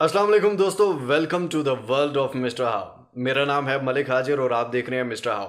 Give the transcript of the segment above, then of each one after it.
अस्सलाम वालेकुम दोस्तों welcome to the world of mister how मेरा नाम है मलिक हाजिर और आप देख रहे हैं मिस्टर हाउ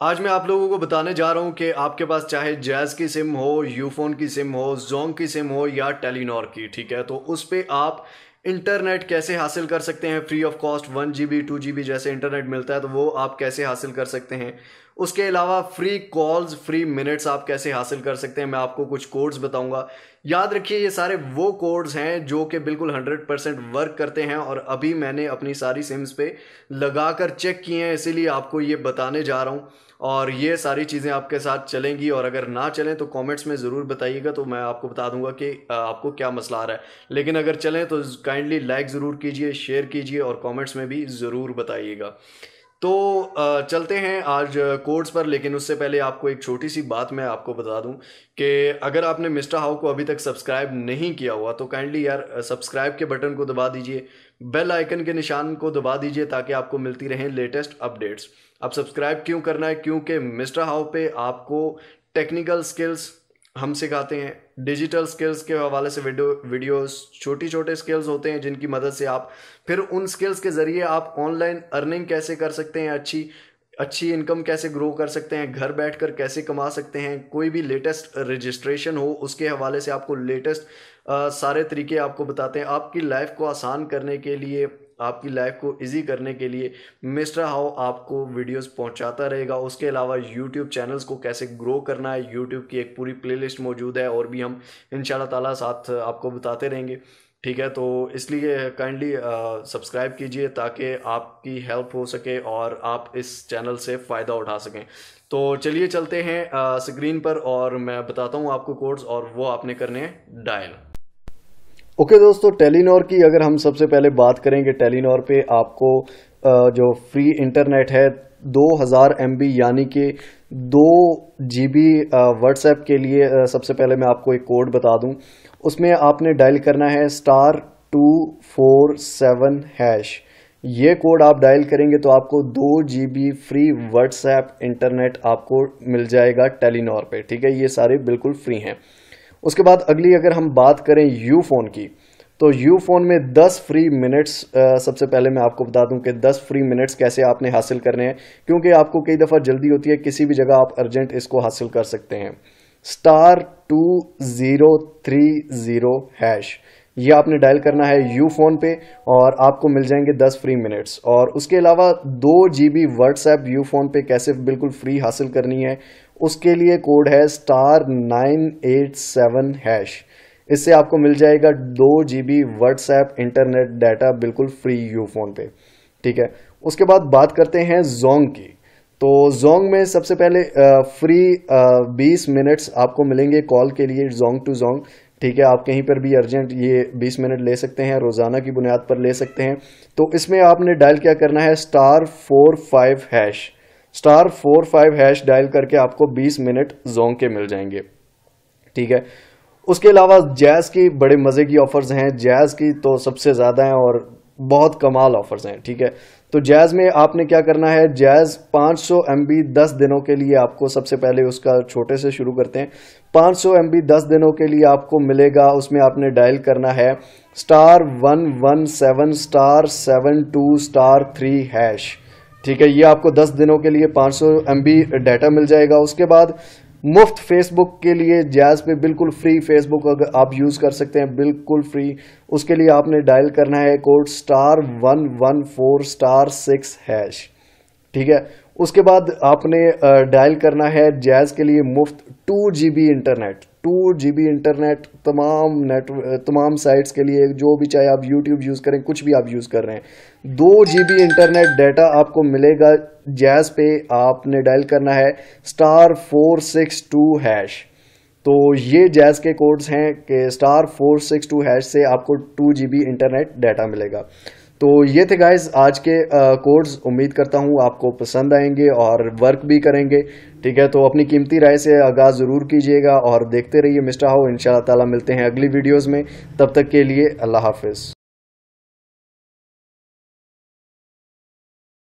आज मैं आप लोगों को बताने जा रहा हूँ कि आपके पास चाहे जैज़ की सिम हो यूफोन की सिम हो जोंग की सिम हो या टेलीनॉर की, ठीक है? तो उस पर आप इंटरनेट कैसे हासिल कर सकते हैं? Free of cost one GB two GB जैसे इंटरनेट मिलता है तो वो आप कैसे हासिल कर सकते हैं? उसके अलावा फ्री कॉल्स फ्री मिनट्स आप कैसे हासिल कर सकते हैं, मैं आपको कुछ कोड्स बताऊँगा। याद रखिए, ये सारे वो कोड्स हैं जो कि बिल्कुल 100 परसेंट वर्क करते हैं और अभी मैंने अपनी सारी सिम्स पे लगा कर चेक किए हैं, इसीलिए आपको ये बताने जा रहा हूँ। और ये सारी चीज़ें आपके साथ चलेंगी और अगर ना चलें तो कमेंट्स में ज़रूर बताइएगा तो मैं आपको बता दूँगा कि आपको क्या मसला आ रहा है। लेकिन अगर चलें तो काइंडली लाइक ज़रूर कीजिए शेयर कीजिए और कमेंट्स में भी ज़रूर बताइएगा। तो चलते हैं आज कोड्स पर, लेकिन उससे पहले आपको एक छोटी सी बात मैं आपको बता दूँ कि अगर आपने मिस्टर हाउ को अभी तक सब्सक्राइब नहीं किया हुआ तो काइंडली यार सब्सक्राइब के बटन को दबा दीजिए, बेल आइकन के निशान को दबा दीजिए ताकि आपको मिलती रहें लेटेस्ट अपडेट्स। अब सब्सक्राइब क्यों करना है? क्योंकि मिस्टर हाउ पे आपको टेक्निकल स्किल्स हम सिखाते हैं। डिजिटल स्किल्स के हवाले से वीडियो वीडियोस छोटी छोटे स्किल्स होते हैं जिनकी मदद से आप, फिर उन स्किल्स के ज़रिए आप ऑनलाइन अर्निंग कैसे कर सकते हैं, अच्छी अच्छी इनकम कैसे ग्रो कर सकते हैं, घर बैठकर कैसे कमा सकते हैं, कोई भी लेटेस्ट रजिस्ट्रेशन हो, उसके हवाले से आपको लेटेस्ट सारे तरीके आपको बताते हैं। आपकी लाइफ को आसान करने के लिए आपकी लाइफ को इजी करने के लिए मिस्टर हाउ आपको वीडियोस पहुंचाता रहेगा। उसके अलावा यूट्यूब चैनल्स को कैसे ग्रो करना है यूट्यूब की एक पूरी प्लेलिस्ट मौजूद है और भी हम इन ताला साथ आपको बताते रहेंगे। ठीक है तो इसलिए काइंडली सब्सक्राइब कीजिए ताकि आपकी हेल्प हो सके और आप इस चैनल से फ़ायदा उठा सकें। तो चलिए चलते हैं स्क्रीन पर और मैं बताता हूँ आपको कोड्स और वो आपने करने हैं डायल ओके okay, दोस्तों टेलीनॉर की अगर हम सबसे पहले बात करेंगे टेलीनॉर पे आपको जो फ्री इंटरनेट है 2000 हज़ार यानी कि दो जी बी व्हाट्सएप के लिए सबसे पहले मैं आपको एक कोड बता दूँ। उसमें आपने डायल करना है star two four seven hash ये कोड आप डायल करेंगे तो आपको दो G B free WhatsApp internet आपको मिल जाएगा टेलीनॉर पे ठीक है? ये सारे बिल्कुल फ्री हैं। उसके बाद अगली अगर हम बात करें यू फ़ोन की तो यू फ़ोन में 10 फ्री मिनट्स सबसे पहले मैं आपको बता दूँ कि 10 फ्री मिनट्स कैसे आपने हासिल करने हैं, क्योंकि आपको कई दफ़ा जल्दी होती है, किसी भी जगह आप अर्जेंट इसको हासिल कर सकते हैं। Star two zero three zero hash. ये आपने डायल करना है यू फ़ोन पे और आपको मिल जाएँगे 10 फ्री मिनट्स और उसके अलावा दो G B WhatsApp you phone पे कैसे बिल्कुल फ्री हासिल करनी है, उसके लिए कोड है star nine eight seven hash इससे आपको मिल जाएगा दो G B WhatsApp internet data बिल्कुल फ्री यू फ़ोन पे. ठीक है? उसके बाद बात करते हैं जोंग की. तो जोंग में सबसे पहले फ्री बीस मिनट्स आपको मिलेंगे कॉल के लिए जोंग टू जोंग ठीक है, आप कहीं पर भी अर्जेंट ये 20 मिनट ले सकते हैं, रोज़ाना की बुनियाद पर ले सकते हैं। तो इसमें आपने डायल क्या करना है? Star four five hash. Star four five hash dial करके आपको 20 मिनट जोंग के मिल जाएँगे। ठीक है? उसके अलावा जैज़ की बड़े मज़े की ऑफर्स हैं। जैज़ की तो सबसे ज़्यादा हैं और बहुत कमाल ऑफर्स हैं। ठीक है? तो जैज़ में आपने क्या करना है? जैज़ 500 सौ एम बी दस दिनों के लिए आपको सबसे पहले उसका छोटे से शुरू करते हैं। 500 सौ एम बी दस दिनों के लिए आपको मिलेगा, उसमें आपने डायल करना है। Star one one seven star seven two star three hash ठीक है, ये आपको 10 दिनों के लिए 500 सौ डाटा मिल जाएगा। उसके बाद मुफ़्त फेसबुक के लिए जैज पे बिल्कुल फ्री फेसबुक अगर आप यूज़ कर सकते हैं, बिल्कुल फ्री उसके लिए आपने डायल करना है code star one one four star six hash ठीक है? उसके बाद आपने डायल करना है जैज के लिए मुफ़्त two G B internet two G B internet तमाम नेट तमाम साइट्स के लिए जो भी चाहे आप यूट्यूब यूज़ करें, कुछ भी आप यूज़ कर रहे हैं। दो जी बी इंटरनेट डाटा आपको मिलेगा जैज पे, आपने डायल करना है star four six two hash तो ये जैज के कोड्स हैं कि star four six two hash से आपको two G B internet data मिलेगा। तो ये थे गाइज़ आज के कोर्स उम्मीद करता हूँ आपको पसंद आएँगे और वर्क भी करेंगे। ठीक है तो अपनी कीमती राय से आगाज़ ज़रूर कीजिएगा और देखते रहिए मिस्टर हाउ। इन ताला मिलते हैं अगली वीडियोज़ में। तब तक के लिए अल्लाह हाफिज़।